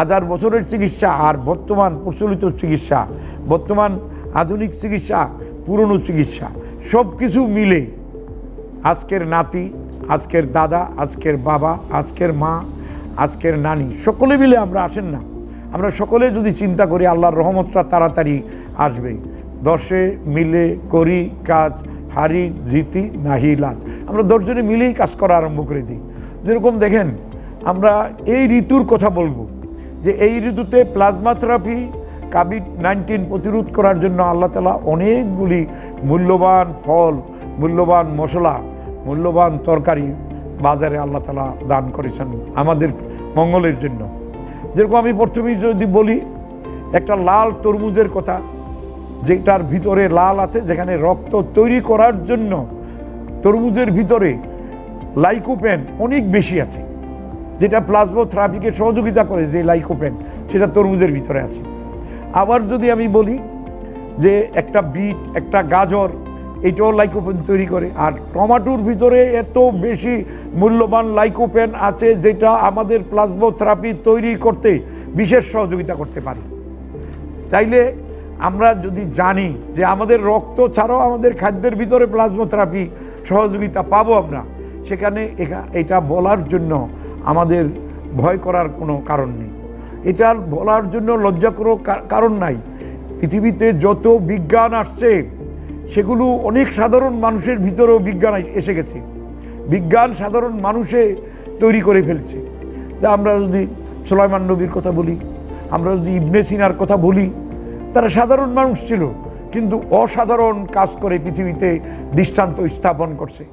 হাজার বছরের চিকিৎসা আর বর্তমান প্রচলিত চিকিৎসা, বর্তমান আধুনিক চিকিৎসা, পুরনো চিকিৎসা সব কিছু মিলে আজকের নাতি, আজকের দাদা, আজকের বাবা, আজকের মা, আজকের নানি, সকলে মিলে আমরা আসেন না। আমরা সকলে যদি চিন্তা করি, আল্লাহর রহমতটা তাড়াতাড়ি আসবে। দশে মিলে করি কাজ, হারি, জিতি, নাহি, লাজ। আমরা দশজনে মিলেই কাজ করা আরম্ভ করে দিই। যেরকম দেখেন, আমরা এই ঋতুর কথা বলব। যে এই ঋতুতে প্লাজমা থেরাপি কোভিড নাইন্টিন প্রতিরোধ করার জন্য আল্লাহ তালা অনেকগুলি মূল্যবান ফল, মূল্যবান মশলা, মূল্যবান তরকারি বাজারে আল্লাহ তালা দান করেছেন আমাদের মঙ্গলের জন্য। যেরকম আমি প্রথমেই যদি বলি, একটা লাল তরমুজের কথা, যেটার ভিতরে লাল আছে, যেখানে রক্ত তৈরি করার জন্য তরমুজের ভিতরে লাইকোপেন অনেক বেশি আছে। যেটা প্লাজমো থেরাপিকে সহযোগিতা করে যে লাইকোপেন, সেটা তরমুজের ভিতরে আছে। আবার যদি আমি বলি যে একটা বিট, একটা গাজর, এটাও লাইকোপেন তৈরি করে। আর টমাটোর ভিতরে এত বেশি মূল্যবান লাইকোপেন আছে যেটা আমাদের প্লাজমো থেরাপি তৈরি করতে বিশেষ সহযোগিতা করতে পারে। চাইলে আমরা যদি জানি যে আমাদের রক্ত ছাড়াও আমাদের খাদ্যের ভিতরে প্লাজমোথেরাপি সহযোগিতা পাবো আমরা, সেখানে এটা বলার জন্য আমাদের ভয় করার কোনো কারণ নেই। এটা বলার জন্য লজ্জা কোনো কারণ নাই। পৃথিবীতে যত বিজ্ঞান আসছে, সেগুলো অনেক সাধারণ মানুষের ভিতরেও বিজ্ঞান এসে গেছে। বিজ্ঞান সাধারণ মানুষে তৈরি করে ফেলছে। আমরা যদি সোলাইমান নবীর কথা বলি, আমরা যদি ইবনে সিনার কথা বলি, তারা সাধারণ মানুষ ছিল, কিন্তু অসাধারণ কাজ করে পৃথিবীতে দৃষ্টান্ত স্থাপন করছে।